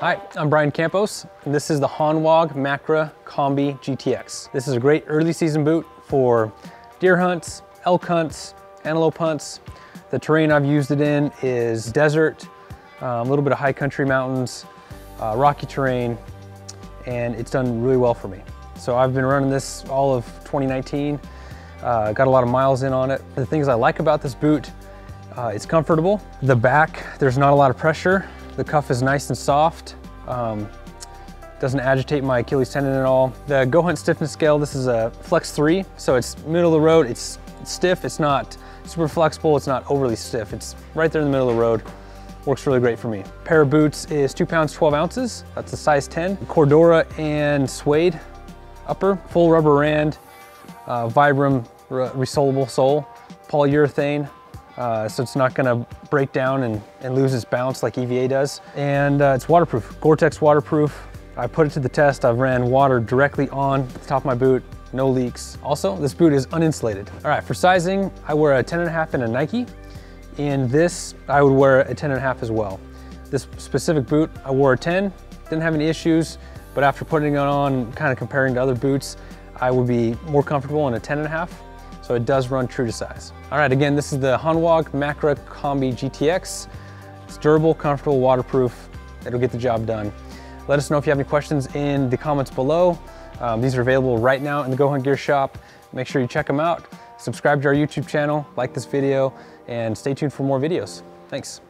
Hi, I'm Bryan Campos, and this is the Hanwag Makra Combi GTX. This is a great early season boot for deer hunts, elk hunts, antelope hunts. The terrain I've used it in is desert, uh, a little bit of high country mountains, uh, rocky terrain, and it's done really well for me. So I've been running this all of 2019, uh, got a lot of miles in on it. The things I like about this boot, uh, it's comfortable. The back, there's not a lot of pressure. The cuff is nice and soft. Um, doesn't agitate my Achilles tendon at all. The Go Hunt stiffness scale, this is a Flex 3, so it's middle of the road, it's stiff, it's not super flexible, it's not overly stiff. It's right there in the middle of the road. Works really great for me. Pair of boots is two pounds, 12 ounces. That's a size 10. Cordura and suede upper, full rubber rand, uh, Vibram re resolable sole, polyurethane, uh, so it's not gonna break down and, and, lose its bounce like EVA does. And uh, it's waterproof, Gore-Tex waterproof. I put it to the test. I've ran water directly on the top of my boot, no leaks. Also, this boot is uninsulated. All right, for sizing, I wear a 10 and a half in a Nike. In this, I would wear a 10 and a half as well. This specific boot, I wore a 10, didn't have any issues, but after putting it on, kind of comparing to other boots, I would be more comfortable in a 10 and a half, so it does run true to size. All right, again, this is the Hanwag Makra Combi GTX. It's durable, comfortable, waterproof. It'll get the job done. Let us know if you have any questions in the comments below. Um, these are available right now in the goHUNT Gear Shop. Make sure you check them out. Subscribe to our YouTube channel, like this video, and stay tuned for more videos. Thanks.